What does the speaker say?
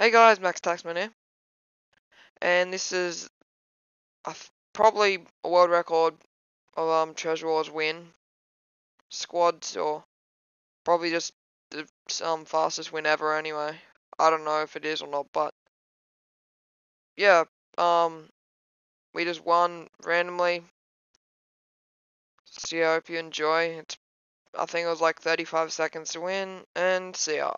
Hey guys, Maxitaximan here. And this is a f probably a world record of um Treasure Wars win. Squads or probably just the um fastest win ever anyway. I don't know if it is or not, but yeah, um we just won randomly. So I hope you enjoy. It's I think it was like 35 seconds to win and see ya.